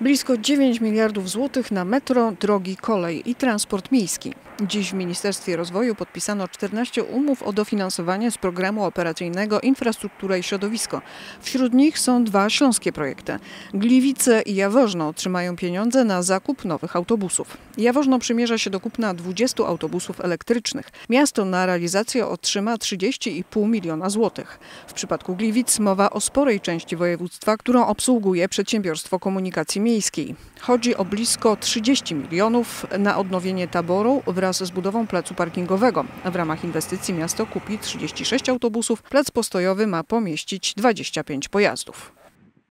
Blisko 9 miliardów złotych na metro, drogi, kolej i transport miejski. Dziś w Ministerstwie Rozwoju podpisano 14 umów o dofinansowanie z programu operacyjnego Infrastruktura i Środowisko. Wśród nich są dwa śląskie projekty. Gliwice i Jaworzno otrzymają pieniądze na zakup nowych autobusów. Jaworzno przymierza się do kupna 20 autobusów elektrycznych. Miasto na realizację otrzyma 30,5 miliona złotych. W przypadku Gliwic mowa o sporej części województwa, którą obsługuje przedsiębiorstwo komunikacji miejskiej. Chodzi o blisko 30 milionów na odnowienie taboru wraz z budową placu parkingowego. W ramach inwestycji miasto kupi 36 autobusów, plac postojowy ma pomieścić 25 pojazdów.